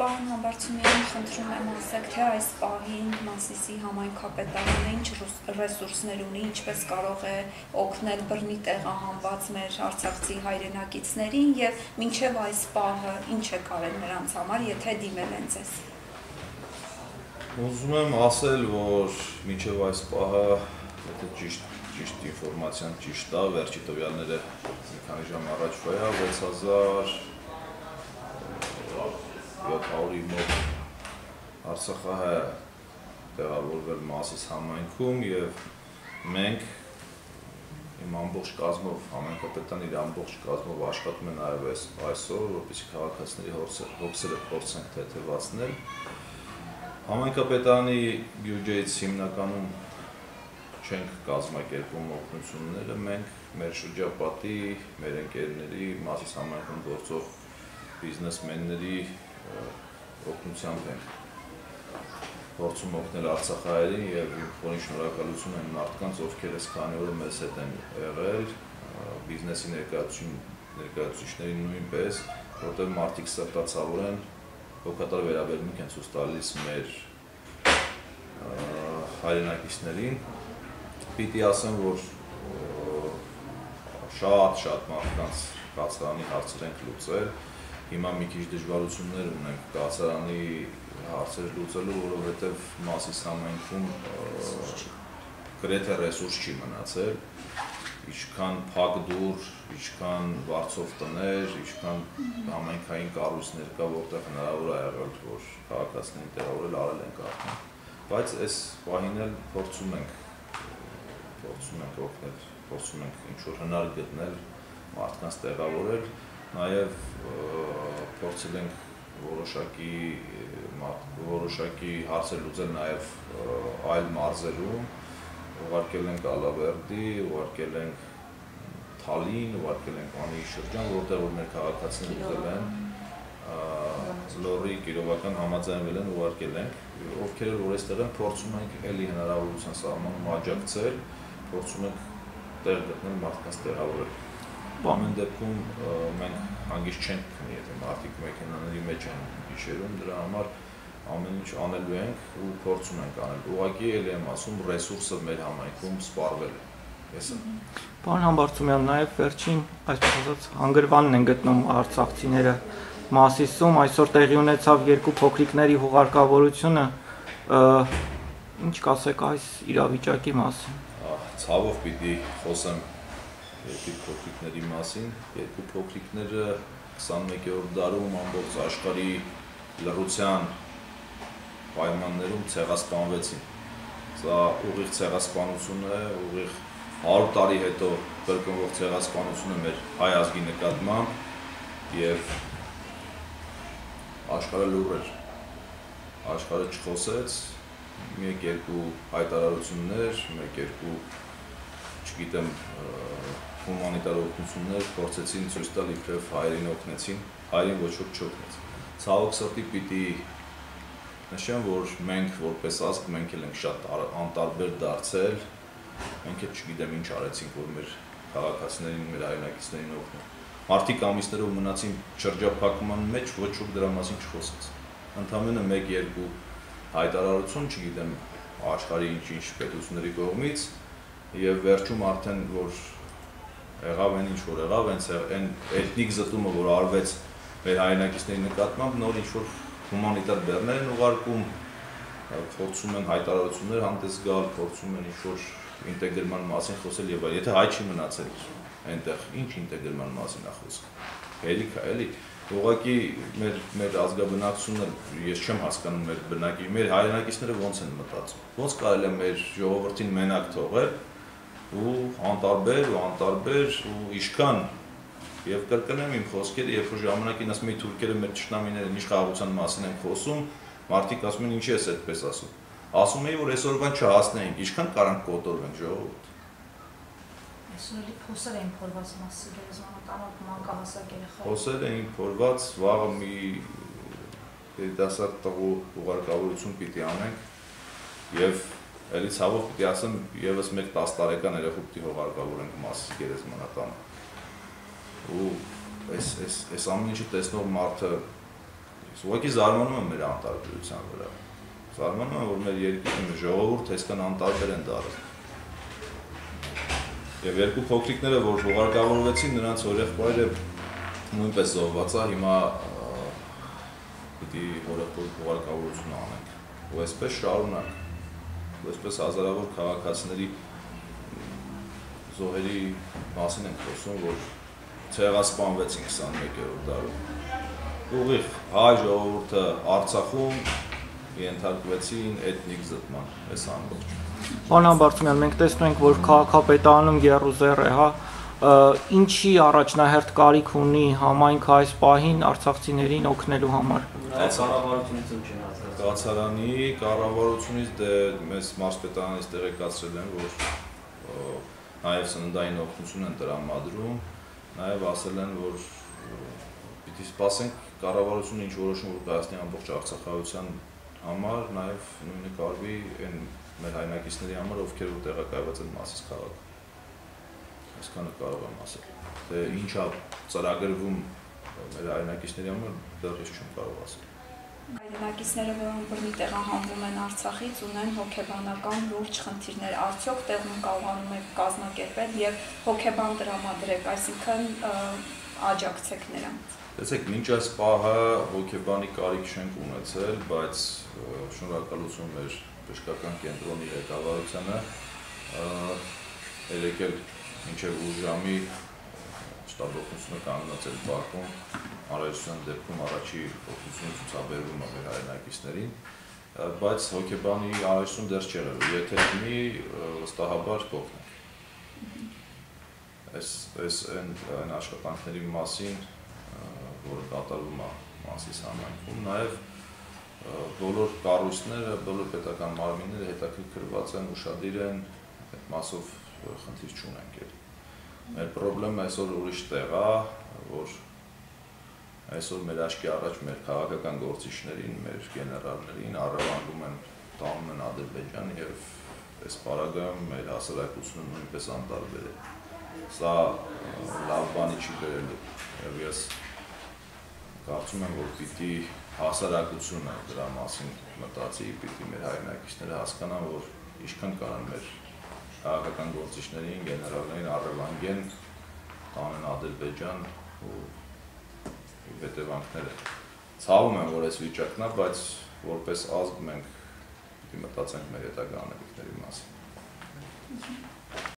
Պարոն Համբարձումյան, խնդրում եմ ասեք, թե այս պահին Մասիսի համայնքապետարանը ինչ ռեսուրսներ ունի, ինչպես կարող է օգնել բռնի տեղահանված մեր արցախցի հայրենակիցներին եւ մինչեւ այս պահը ինչ է կարել նրանց համար, եթե դիմել են ձեզ։ Ուզում եմ ասել, որ մինչեւ այս պահը, եթե ճիշտ ճիշտ ինֆորմացիան ճիշտ է, վերջի տվյալները մի քանի ժամ առաջվա է 6000 700-ի մոտ Արցախահայ տեղավորվել Մասիս համայնքում եւ մենք իմ ամբողջ կազմով համայնքապետան իր ամբողջ կազմով աշխատում է նաեւ այս այսօր, որպեսզի քաղաքացիների հոգսերը փորձենք թեթևացնել։ Համայնքապետանի բյուջեից հիմնականում չենք կազմակերպում օգնությունները, մենք մեր շրջապատի, մեր ընկերների, Մասիս համայնքում գործող բիզնեսմենների օգնությամբ ենք փորձում օգնել Արցախահայերին եւ իմ շնորհակալություն այն մարդկանց, ովքեր այս քանի օրը մեզ հետ են եղել, բիզնեսի ներկայացուցիչ ներկայացուցիչների նույնպես, որտեղ մարդիկ սրտացավոր են, հոգատար վերաբերմունք են ցույց տալիս մեր հայրենակիցներին պիտի ասեմ, որ շատ-շատ մարդկանց կացարանի հարցեր ենք լուծել։ Հիմա մի քիչ դժվարություններ ունենք կացարանի հարցեր լուծելու, որովհետև Մասիս համայնքում գրեթե ռեսուրս չի մնացել ինչքան փակ դուր, ինչքան վարձով տներ, ինչքան համայնքային կառույցներ կա, որտեղ հնարավոր է եղել, որ քաղաքացիներին տեղավորել արել են արդեն։ Բայց այս պահին էլ փորձում ենք փորձում ենք օգնել, փորձում ենք ինչ որ հնար գտնել, մարդկանց տեղավորել, նաև փորձել ենք որոշակի որոշակի հարցեր լուծել նաև այլ մարզերում, ուղարկել ենք Ալավերդի, ուղարկել ենք Թալին, ուղարկել ենք Անի շրջան, որտեղ որ մեր քաղաքացիները ուզել են լորի գիրովական համաձայնվել են ուղարկել ենք, ովքեր որ այստեղ են փորձում ենք էլի հնարավորության սահմանում աջակցել, փորձում ենք տեղ գտնել մարդկանց տեղավորել։ Ամեն դեպքում մենք հանգիստ չենք եթե մարդիկ մեքենաների մեջ են գիշերում, դրա համար ամեն ինչ անելու ենք ու փորձում ենք անել։ Ուղղակի ելի եմ ասում, ռեսուրսը մեր համայնքում սպառվել է։ Եսը։ Պարոն Համբարձումյան, նաև վերջին, այսպես ասած, հանգրվանն են գտնում արցախցիները Մասիսում, այսօր տեղի ունեցավ երկու փոքրիկների հուղարկավորությունը, ինչ կասեք այս իրավիճակի մասին ցավով պիտի խոսեմ երկու փոքրիկների մասին։ Երկու փոքրիկները 21-րդ դարում ամբողջ աշխարհի լռության պայմաններում ցեղասպանվեցին։ Սա ուղիղ ցեղասպանություն է, ուղիղ 100 տարի հետո կրկնվող ցեղասպանությունը մեր հայ ազգի նկատմամբ եւ աշխարհը լուր էր։ Աշխարհը չխոսեց, մեկ-երկու հայտարարություններ, մեկ-երկու չգիտեմ, հումանիտար օգնություններ փորձեցին ցույց տալ իբրև հայերին օգնեցին, հայերին ոչ ոք չօգնեց։ Ցավոք սրտի պիտի նշեմ, որ մենք որպես ազգ մենք էլ ենք շատ անտարբեր դարձել, մենք էլ չգիտեմ ինչ արեցինք, որ մեր քաղաքացիներին, մեր հայրենակիցներին օգնենք։ Մարդիկ ամիսներով մնացին շրջափակման մեջ, ոչ ոք դրա մասին չխոսեց։ Ընդամենը 1-2 հայտարարություն, չգիտեմ, աշխարհի ինչ-ինչ պետությունների կողմից եւ վերջում արդեն որ եղավ այն ինչ որ եղավ, հենց այն էթնիկ զտումը, որ արվեց մեր հայրենակիցների նկատմամբ, նոր ինչ որ հումանիտար բեռներ են ուղարկում, փորձում են հայտարարություններ հանդես գալ, փորձում են ինչ որ ինտեգրման մասին խոսել եւ այլ։ Եթե հայ չի մնացել այնտեղ, ինչ ինտեգրման մասին է խոսքը։ Հելիք է, էլի ուղղակի մեր մեր ազգաբնակությունը ես չեմ հասկանում մեր բնակի մեր հայրենակիցները ոնց են մտածում ոնց կարելի է մեր ժողովրդին մենակ թողել ու անտարբեր ու անտարբեր ու իշքան եւ կրկնեմ իմ խոսքերը, երբ որ ժամանակին ասում էի թուրքերը մեր ճշնամիները ինչ խաղաղության մասին են խոսում, մարդիկ ասում են ինչի էս այդպես ասում։ Ասում էի որ այսօրվան չհասնեինք, ինչքան կարանք կոտորվենք ժողովուրդ։ Այսօր էլի փոսեր էին փորված մասի գերեզմանատանոց մանկահասակ երեխա։ Փոսեր էին փորված, վաղը մի երիտասարդ տղու ուղարկավորություն պիտի անենք եւ Էլի ցավով պիտի ասեմ, եւս մեկ 10 տարեկան երեխու պիտի հողարկավորենք մասի գերեզմանատանը։ Ու այս այս այս ամեն ինչը տեսնող մարդը ուղղակի զարմանում եմ մեր անտարբերության վրա։ Զարմանում եմ, որ մեր երկրի ժողովուրդ այսքան անտարբեր են դարձել։ Եվ երկու փոքրիկները, որ հուղարկավորվեցին, նրանց օրեղբայրը նույնպես զոհված է, հիմա պիտի հուղարկավորություն անենք։ Ու այսպես շարունակ։ Ու այսպես հազարավոր քաղաքացիների զոհերի մասին ենք խոսում, որ ցեղասպանվեցին 21-րդ դարում։ Ուղիղ հայ ժողովուրդը Արցախում ենթարկվեցին էթնիկ զտման, այս ամբողջ։ Պարոն Ամբարձումյան, մենք տեսնում ենք, որ քաղաքապետարանում Գերուզեր է, հա, ինչի առաջնահերթ կարիք ունի համայնքը այս պահին արցախցիներին օգնելու համար։ Կառավարությունից ինչ են ասել։ Կացարանի կառավարությունից դե մեզ մարզպետարանից տեղեկացրել են, որ նաև սննդային օգնություն են տրամադրում, նաև ասել են, որ պիտի սպասենք կառավարությունը ինչ որոշում որ կայացնի ամբողջ Արցախայության համար, նաև նույնը կարվի այն մեր հայնակիցների համար, ովքեր որ տեղակայված են Մասիս քաղաքում։ Այսքանը կարող եմ ասել։ Դե ինչա ծրագրվում մեր հայնակիցների համար, դեռ ես չեմ կարող ասել։ Հայրենակիցները, որոնք բռնի տեղահանվում են Արցախից, ունեն հոգեբանական լուրջ խնդիրներ։ Արդյոք տեղում կարողանում եք կազմակերպել եւ հոգեբան տրամադրեք, այսինքն աջակցեք նրանց։ Տեսեք, մինչ այս պահը հոգեբանի կարիք չենք ունեցել, բայց շնորհակալություն մեր բժշկական կենտրոնի ղեկավարությանը երեկել մինչև ուժ ժամի շտաբօգնությունը կանգնած էր Բաքվում, անհրաժեշտության դեպքում առաջի օգնությունը ցուցաբերվում է մեր հայրենակիցներին, բայց հոգեբանի անհրաժեշտություն դեռ չի եղել։ Եթե լինի, վստահաբար կօգնենք։ Այս այս այն այն աշխատանքների մասին, որը կատարվում է Մասիս համայնքում, նաև բոլոր կառույցները, բոլոր պետական մարմինները հետաքրքրված են, ուշադիր են այդ մասով խնդիր չունենք էլ։ Մեր խնդրեմը այսօր ուրիշ տեղ է, որ այսօր մեր աչքի առաջ մեր քաղաքական գործիչներին, մեր գեներալներին առավանգում են տանում են Ադրբեջան եւ այս պարագայում մեր հասարակությունը նույնպես անտարբեր է։ Սա լավ բանի չի գրելու եւ ես կարծում եմ, որ պիտի հասարակությունը դրա մասին մտածի, պիտի մեր հայրենակիցները հասկանան, որ ինչքան կարան մեր քաղաքական գործիչներին, գեներալներին առևանգեն տանեն Ադրբեջան ու հետևանքները։ Ցավում եմ, որ այս վիճակն է, բայց որպես ազգ մենք պիտի մտածենք մեր հետագա անելիքների մասին։